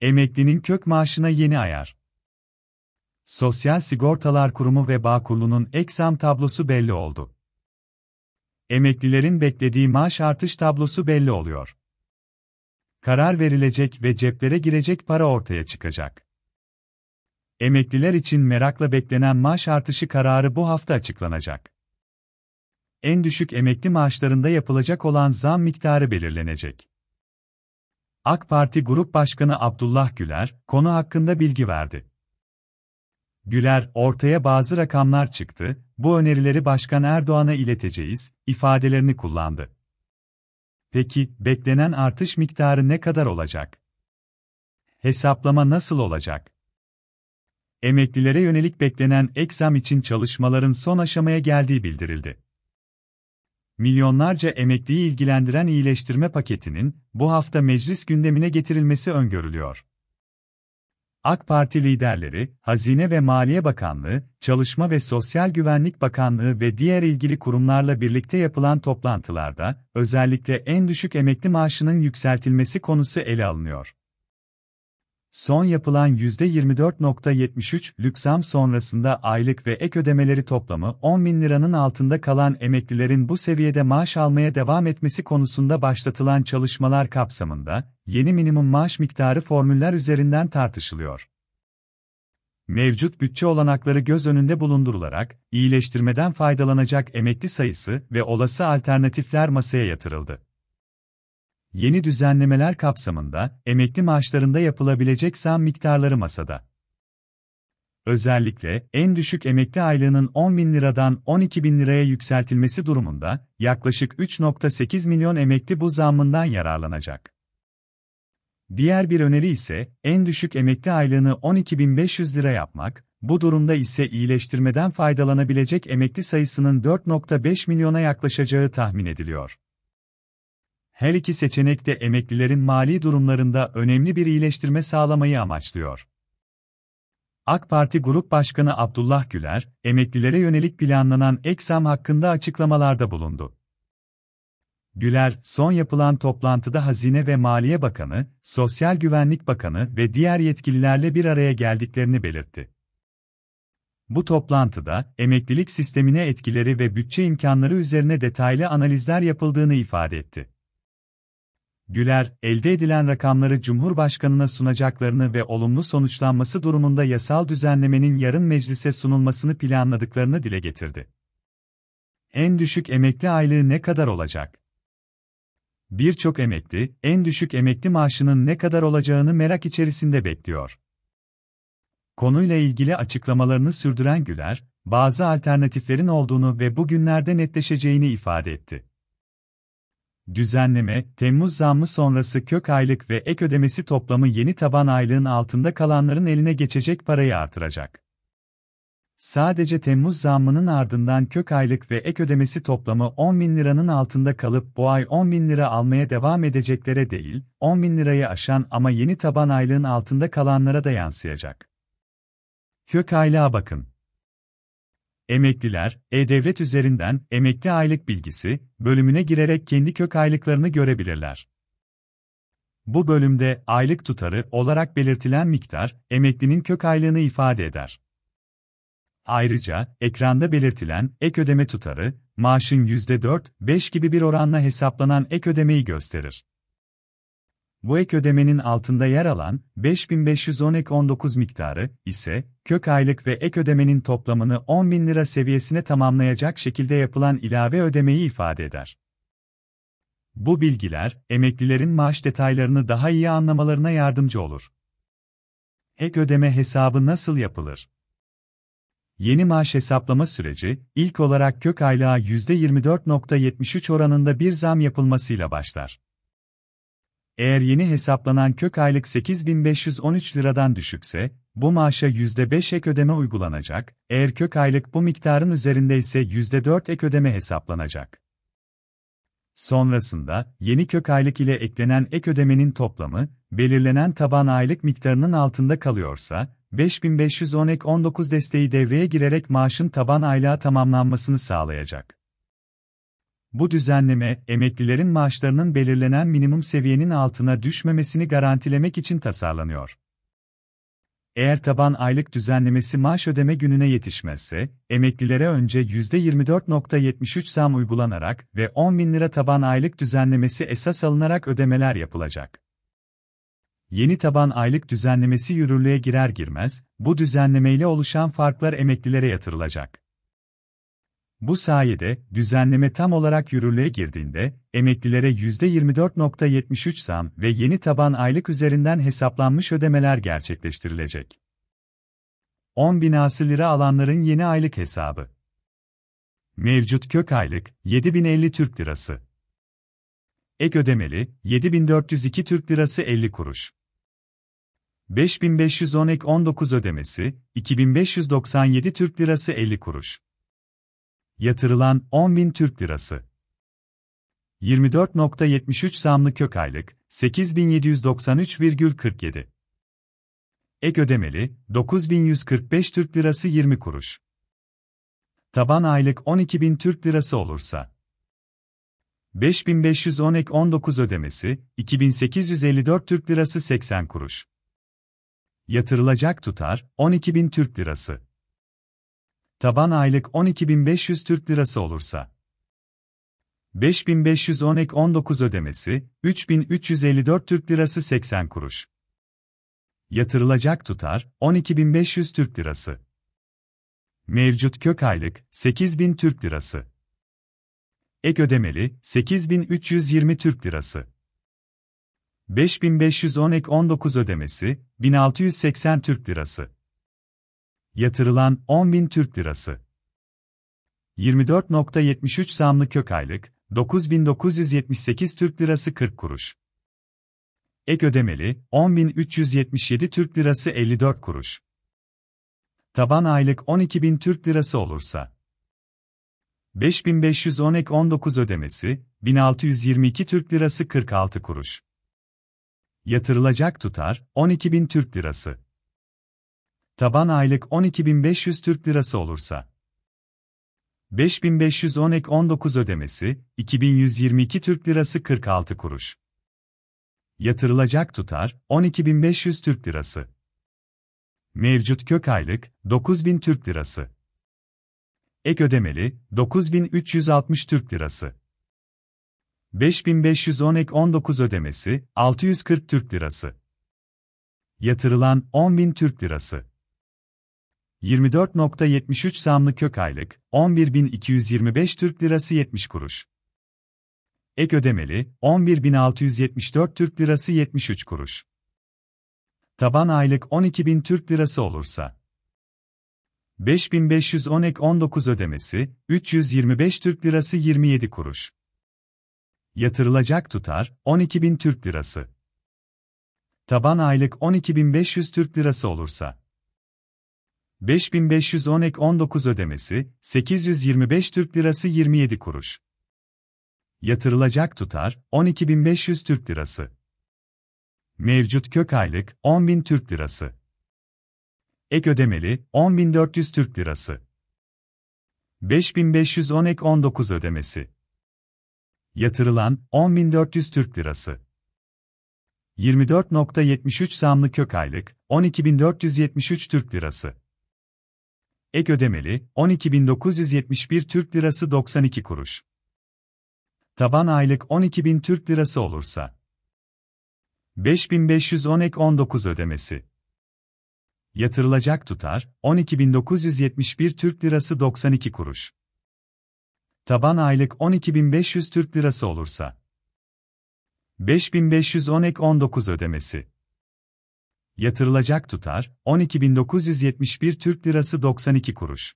Emeklinin kök maaşına yeni ayar. Sosyal Sigortalar Kurumu ve Bağkurlu'nun ek zam tablosu belli oldu. Emeklilerin beklediği maaş artış tablosu belli oluyor. Karar verilecek ve ceplere girecek para ortaya çıkacak. Emekliler için merakla beklenen maaş artışı kararı bu hafta açıklanacak. En düşük emekli maaşlarında yapılacak olan zam miktarı belirlenecek. AK Parti Grup Başkanı Abdullah Güler, konu hakkında bilgi verdi. Güler, ortaya bazı rakamlar çıktı, bu önerileri Başkan Erdoğan'a ileteceğiz, ifadelerini kullandı. Peki, beklenen artış miktarı ne kadar olacak? Hesaplama nasıl olacak? Emeklilere yönelik beklenen ek zam için çalışmaların son aşamaya geldiği bildirildi. Milyonlarca emekliyi ilgilendiren iyileştirme paketinin bu hafta meclis gündemine getirilmesi öngörülüyor. AK Parti liderleri, Hazine ve Maliye Bakanlığı, Çalışma ve Sosyal Güvenlik Bakanlığı ve diğer ilgili kurumlarla birlikte yapılan toplantılarda, özellikle en düşük emekli maaşının yükseltilmesi konusu ele alınıyor. Son yapılan %24.73 lüksam sonrasında aylık ve ek ödemeleri toplamı 10 bin liranın altında kalan emeklilerin bu seviyede maaş almaya devam etmesi konusunda başlatılan çalışmalar kapsamında, yeni minimum maaş miktarı formüller üzerinden tartışılıyor. Mevcut bütçe olanakları göz önünde bulundurularak, iyileştirmeden faydalanacak emekli sayısı ve olası alternatifler masaya yatırıldı. Yeni düzenlemeler kapsamında emekli maaşlarında yapılabilecek zam miktarları masada. Özellikle en düşük emekli aylığının 10 bin liradan 12 bin liraya yükseltilmesi durumunda yaklaşık 3.8 milyon emekli bu zammından yararlanacak. Diğer bir öneri ise en düşük emekli aylığını 12.500 lira yapmak, bu durumda ise iyileştirmeden faydalanabilecek emekli sayısının 4.5 milyona yaklaşacağı tahmin ediliyor. Her iki seçenek de emeklilerin mali durumlarında önemli bir iyileştirme sağlamayı amaçlıyor. AK Parti Grup Başkanı Abdullah Güler, emeklilere yönelik planlanan ek zam hakkında açıklamalarda bulundu. Güler, son yapılan toplantıda Hazine ve Maliye Bakanı, Sosyal Güvenlik Bakanı ve diğer yetkililerle bir araya geldiklerini belirtti. Bu toplantıda, emeklilik sistemine etkileri ve bütçe imkanları üzerine detaylı analizler yapıldığını ifade etti. Güler, elde edilen rakamları Cumhurbaşkanına sunacaklarını ve olumlu sonuçlanması durumunda yasal düzenlemenin yarın meclise sunulmasını planladıklarını dile getirdi. En düşük emekli aylığı ne kadar olacak? Birçok emekli, en düşük emekli maaşının ne kadar olacağını merak içerisinde bekliyor. Konuyla ilgili açıklamalarını sürdüren Güler, bazı alternatiflerin olduğunu ve bugünlerde netleşeceğini ifade etti. Düzenleme, Temmuz zammı sonrası kök aylık ve ek ödemesi toplamı yeni taban aylığın altında kalanların eline geçecek parayı artıracak. Sadece Temmuz zammının ardından kök aylık ve ek ödemesi toplamı 10 bin liranın altında kalıp bu ay 10 bin lira almaya devam edeceklere değil, 10 bin lirayı aşan ama yeni taban aylığın altında kalanlara da yansıyacak. Kök aylığa bakın. Emekliler, E-Devlet üzerinden emekli aylık bilgisi bölümüne girerek kendi kök aylıklarını görebilirler. Bu bölümde aylık tutarı olarak belirtilen miktar emeklinin kök aylığını ifade eder. Ayrıca ekranda belirtilen ek ödeme tutarı maaşın %4-5 gibi bir oranla hesaplanan ek ödemeyi gösterir. Bu ek ödemenin altında yer alan 5510 ek 19 miktarı ise kök aylık ve ek ödemenin toplamını 10.000 lira seviyesine tamamlayacak şekilde yapılan ilave ödemeyi ifade eder. Bu bilgiler emeklilerin maaş detaylarını daha iyi anlamalarına yardımcı olur. Ek ödeme hesabı nasıl yapılır? Yeni maaş hesaplama süreci, ilk olarak kök aylığa %24.73 oranında bir zam yapılmasıyla başlar. Eğer yeni hesaplanan kök aylık 8513 liradan düşükse, bu maaşa %5 ek ödeme uygulanacak, eğer kök aylık bu miktarın üzerinde ise %4 ek ödeme hesaplanacak. Sonrasında, yeni kök aylık ile eklenen ek ödemenin toplamı, belirlenen taban aylık miktarının altında kalıyorsa, 5510 ek 19 desteği devreye girerek maaşın taban aylığa tamamlanmasını sağlayacak. Bu düzenleme, emeklilerin maaşlarının belirlenen minimum seviyenin altına düşmemesini garantilemek için tasarlanıyor. Eğer taban aylık düzenlemesi maaş ödeme gününe yetişmezse, emeklilere önce %24.73 zam uygulanarak ve 10 bin lira taban aylık düzenlemesi esas alınarak ödemeler yapılacak. Yeni taban aylık düzenlemesi yürürlüğe girer girmez, bu düzenlemeyle oluşan farklar emeklilere yatırılacak. Bu sayede, düzenleme tam olarak yürürlüğe girdiğinde, emeklilere %24.73 zam ve yeni taban aylık üzerinden hesaplanmış ödemeler gerçekleştirilecek. 10 bin lira alanların yeni aylık hesabı. Mevcut kök aylık, 7050 Türk Lirası. Ek ödemeli, 7402 Türk Lirası 50 kuruş. 5510 ek 19 ödemesi, 2597 Türk Lirası 50 kuruş. Yatırılan 10.000 Türk Lirası. 24.73 zamlı kök aylık, 8793,47. Ek ödemeli, 9145 Türk Lirası 20 kuruş. Taban aylık 12.000 Türk Lirası olursa. 5510 ek 19 ödemesi, 2854 Türk Lirası 80 kuruş. Yatırılacak tutar, 12.000 Türk Lirası. Taban aylık 12.500 Türk Lirası olursa. 5510 ek 19 ödemesi, 3354 Türk Lirası 80 kuruş. Yatırılacak tutar, 12.500 Türk Lirası. Mevcut kök aylık, 8000 Türk Lirası. Ek ödemeli, 8320 Türk Lirası. 5510 ek 19 ödemesi, 1680 Türk Lirası. Yatırılan 10.000 Türk Lirası. 24.73 zamlı kök aylık, 9978 Türk Lirası 40 kuruş. Ek ödemeli, 10.377 Türk Lirası 54 kuruş. Taban aylık 12.000 Türk Lirası olursa. 5510 ek 19 ödemesi, 1622 Türk Lirası 46 kuruş. Yatırılacak tutar, 12.000 Türk Lirası. Taban aylık 12.500 Türk Lirası olursa. 5510 ek 19 ödemesi, 2122 Türk Lirası 46 kuruş. Yatırılacak tutar, 12.500 Türk Lirası. Mevcut kök aylık, 9000 Türk Lirası. Ek ödemeli, 9360 Türk Lirası. 5510 ek 19 ödemesi, 640 Türk Lirası. Yatırılan 10.000 Türk Lirası. 24.73 zamlı kök aylık, 11.225 Türk Lirası 70 kuruş. Ek ödemeli, 11.674 Türk Lirası 73 kuruş. Taban aylık 12.000 Türk Lirası olursa. 5510 ek 19 ödemesi, 325 Türk Lirası 27 kuruş. Yatırılacak tutar, 12.000 Türk Lirası. Taban aylık 12.500 Türk Lirası olursa. 5510 ek 19 ödemesi, 825 Türk Lirası 27 kuruş. Yatırılacak tutar, 12.500 Türk Lirası. Mevcut kök aylık, 10.000 Türk Lirası. Ek ödemeli, 10.400 Türk Lirası. 5510 ek 19 ödemesi. Yatırılan, 10.400 Türk Lirası. 24.73 zamlı kök aylık, 12.473 Türk Lirası. Ek ödemeli, 12.971 Türk Lirası 92 kuruş. Taban aylık 12.000 Türk Lirası olursa. 5510 ek 19 ödemesi. Yatırılacak tutar, 12.971 Türk Lirası 92 kuruş. Taban aylık 12.500 Türk Lirası olursa. 5510 ek 19 ödemesi. Yatırılacak tutar, 12.971 Türk Lirası 92 kuruş.